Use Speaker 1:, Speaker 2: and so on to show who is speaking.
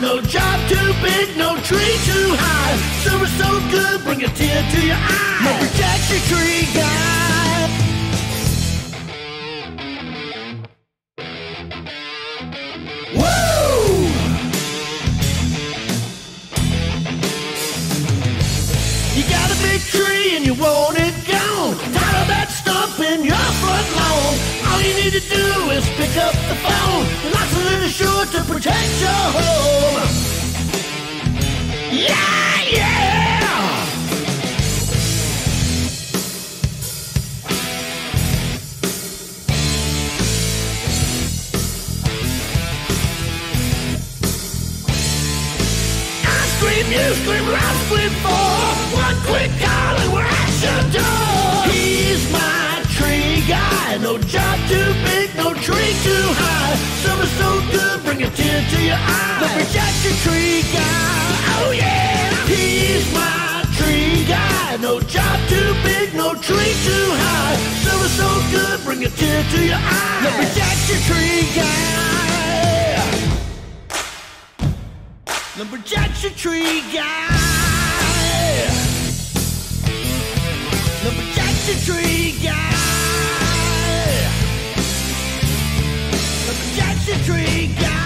Speaker 1: No job too big, no tree too high. Summer so good, bring a tear to your eye. Lumberjack's your tree guy. Woo! You got a big tree and you want it gone. Tired of that stump in your front lawn. All you need to do is pick up the phone. You scream, I scream for one quick call and we're at your door. He's my tree guy, no job too big, no tree too high. Summer so good, bring a tear to your eye. Lumberjack's your tree guy, oh yeah. He's my tree guy, no job too big, no tree too high. Summer so good, bring a tear to your eye. Lumberjack's your tree guy. the projection tree guy. The projection tree guy. The projection tree guy.